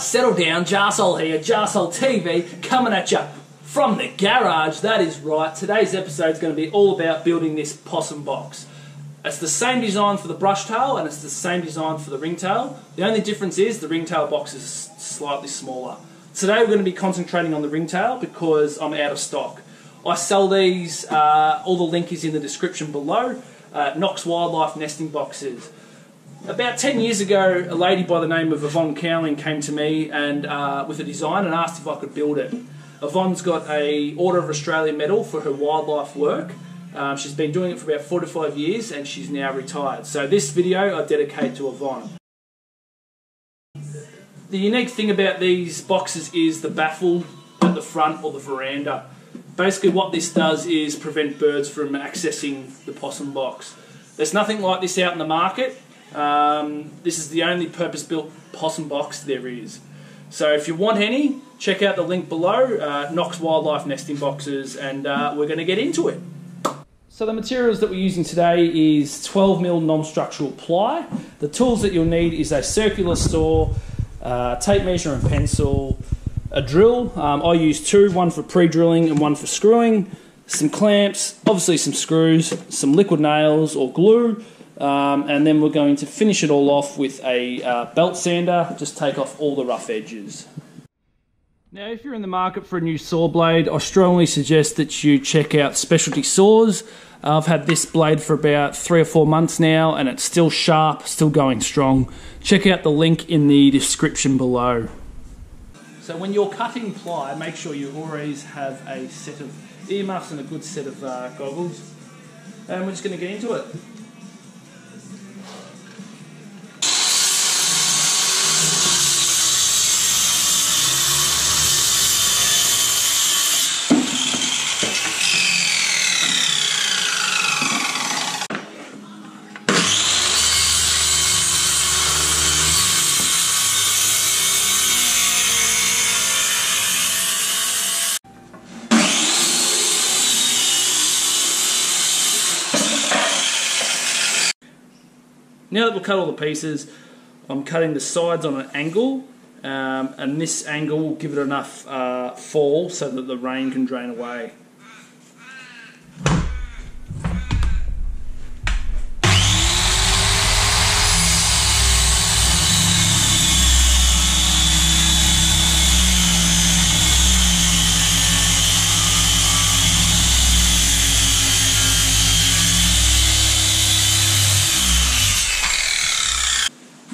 Guys, settle down. Jarsehole here, Jarsehole TV, coming at you from the garage. That is right. Today's episode is going to be all about building this possum box. It's the same design for the brush tail and it's the same design for the ringtail. The only difference is the ringtail box is slightly smaller. Today we're going to be concentrating on the ringtail because I'm out of stock. I sell these, uh, all the link is in the description below. Uh, Knox Wildlife nesting boxes. About 10 years ago, a lady by the name of Yvonne Cowling came to me and uh, with a design and asked if I could build it. Yvonne's got a Order of Australia medal for her wildlife work. Um, she's been doing it for about four to five years and she's now retired. So this video I dedicate to Yvonne. The unique thing about these boxes is the baffle at the front or the veranda. Basically what this does is prevent birds from accessing the possum box. There's nothing like this out in the market. Um, this is the only purpose-built possum box there is. So if you want any, check out the link below, uh, Knox Wildlife Nesting Boxes, and uh, we're going to get into it. So the materials that we're using today is 12mm non-structural ply. The tools that you'll need is a circular saw, uh, tape measure and pencil, a drill. Um, I use two, one for pre-drilling and one for screwing, some clamps, obviously some screws, some liquid nails or glue, um, and then we're going to finish it all off with a uh, belt sander, just take off all the rough edges. Now if you're in the market for a new saw blade, I strongly suggest that you check out Specialty Saws. I've had this blade for about three or four months now and it's still sharp, still going strong. Check out the link in the description below. So when you're cutting ply, make sure you always have a set of earmuffs and a good set of uh, goggles. And we're just going to get into it. Now that we've cut all the pieces, I'm cutting the sides on an angle, um, and this angle will give it enough uh, fall so that the rain can drain away.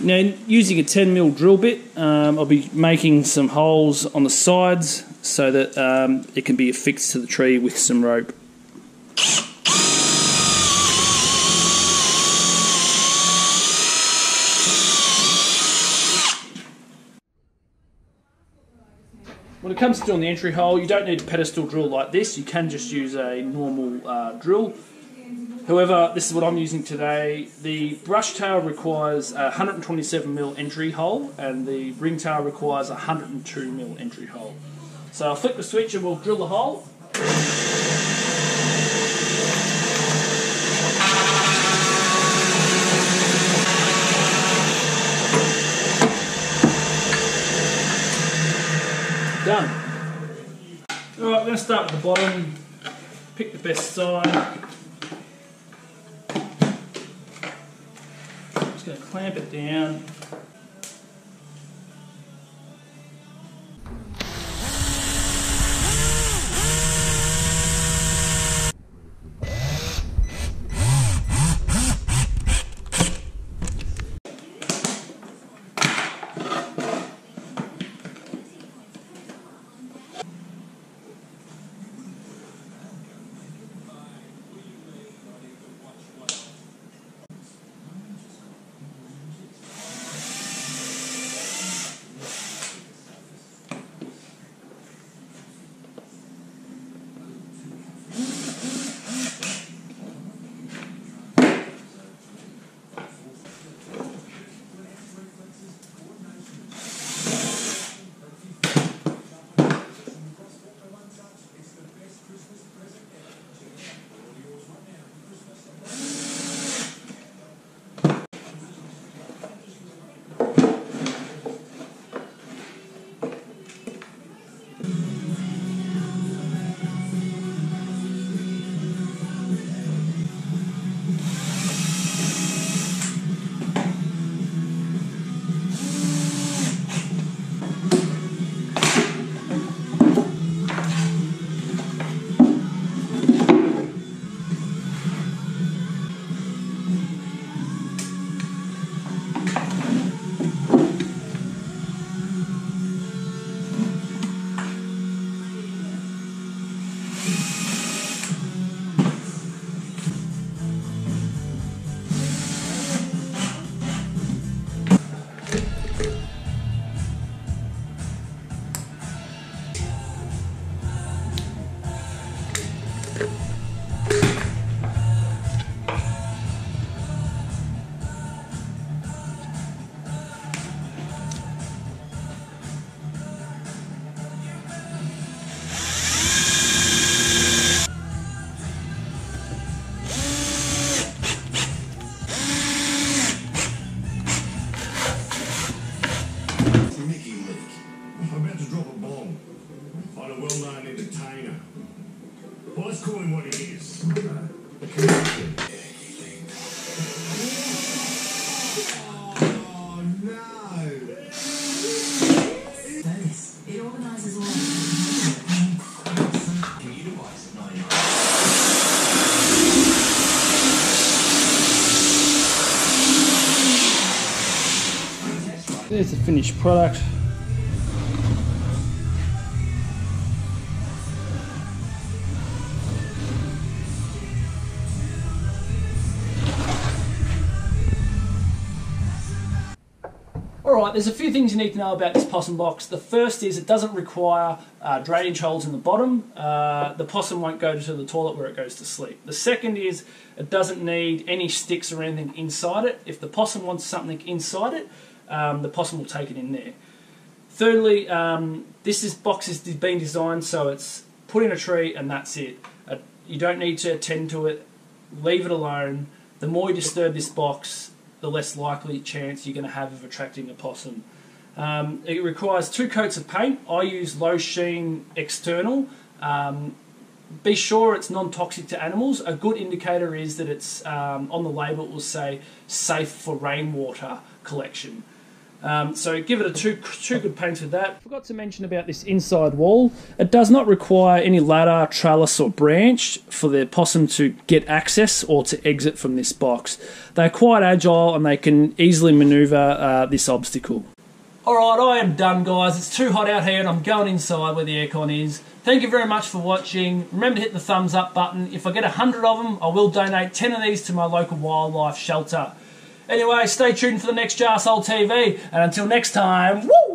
Now, using a 10mm drill bit, um, I'll be making some holes on the sides so that um, it can be affixed to the tree with some rope. When it comes to doing the entry hole, you don't need a pedestal drill like this. You can just use a normal uh, drill. However, this is what I'm using today. The brush tail requires a 127mm entry hole and the ring tail requires a 102mm entry hole. So I'll flick the switch and we'll drill the hole. Done. Alright, we're going to start at the bottom, pick the best side. Clamp it down. There's the finished product. Alright, there's a few things you need to know about this possum box. The first is it doesn't require uh, drainage holes in the bottom. Uh, the possum won't go to the toilet where it goes to sleep. The second is it doesn't need any sticks or anything inside it. If the possum wants something inside it, um, the possum will take it in there. Thirdly, um, this is, box has been designed so it's put in a tree and that's it. Uh, you don't need to attend to it. Leave it alone. The more you disturb this box, the less likely chance you're going to have of attracting a possum. Um, it requires two coats of paint. I use low sheen external. Um, be sure it's non-toxic to animals. A good indicator is that it's um, on the label. It will say safe for rainwater collection. Um, so give it a two, two good paints with that. Forgot to mention about this inside wall. It does not require any ladder, trellis or branch for the possum to get access or to exit from this box. They're quite agile and they can easily manoeuvre uh, this obstacle. Alright, I am done guys. It's too hot out here and I'm going inside where the aircon is. Thank you very much for watching. Remember to hit the thumbs up button. If I get a hundred of them, I will donate 10 of these to my local wildlife shelter. Anyway, stay tuned for the next Jarsehole TV, and until next time, woo!